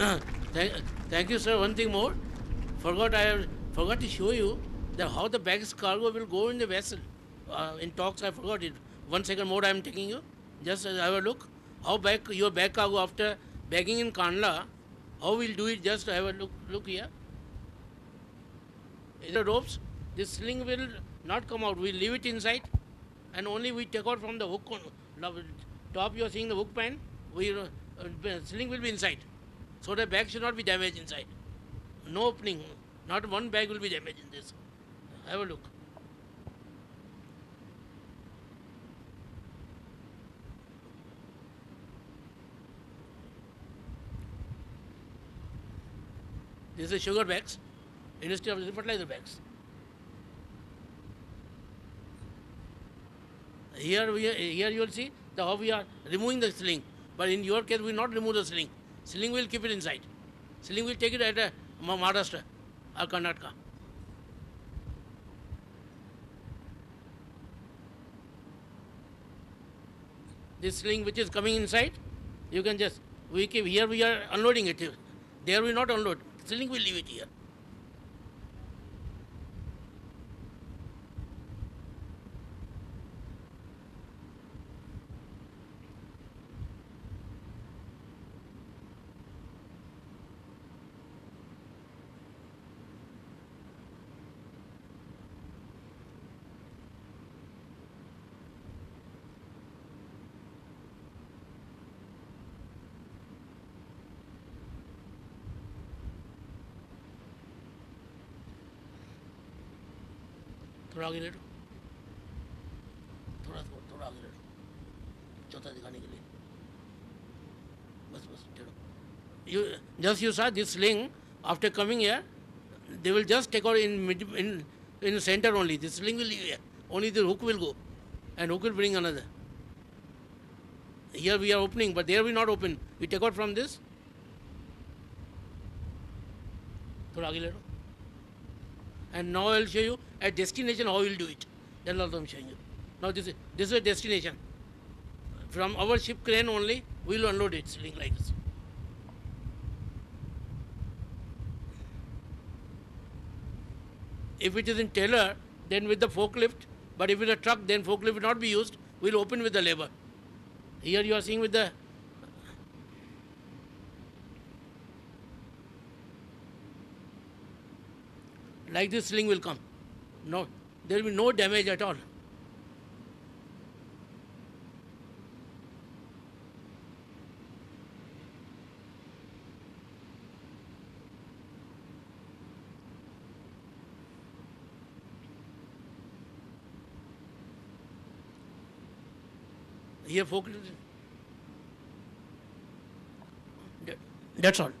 thank, thank you, sir. One thing more. Forgot I forgot to show you that how the baggage cargo will go in the vessel. Uh, in talks, I forgot it. One second more, I am taking you. Just uh, have a look. How your bag cargo after bagging in Kandla, how we'll do it? Just have a look. Look here. The ropes, this sling will not come out. We leave it inside, and only we take out from the hook. on- Top, you are seeing the hook pan. We uh, uh, sling will be inside, so the bag should not be damaged inside. No opening. Not one bag will be damaged in this. Have a look. This is sugar bags instead of fertilizer bags. Here we here you will see the how we are removing the sling, but in your case we not remove the sling. Sling will keep it inside. Sling will take it at a Ma- Maharashtra or Karnataka. This sling which is coming inside, you can just we keep here we are unloading it. There we not unload. Sling will leave it here. थोड़ा आगे लेटो थोड़ा थोड़ा आगे लेटो चौथा दिखाने के लिए बस बस चलो you just you saw this link after coming here they will just take in mid in in centre only this link will only this hook will go and hook will bring another here we are opening but there we not open we take out from this थोड़ा आगे लेटो and now I'll show you at destination how we'll do it. Then also I'm you. Now this is this is a destination. From our ship crane only, we'll unload it, sling like this. If it is in trailer, then with the forklift, but if it's a truck, then forklift will not be used. We'll open with the lever. Here you are seeing with the like this sling will come. No, there will be no damage at all. Here. That- That's all.